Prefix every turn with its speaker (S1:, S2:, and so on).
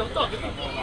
S1: doch, doch.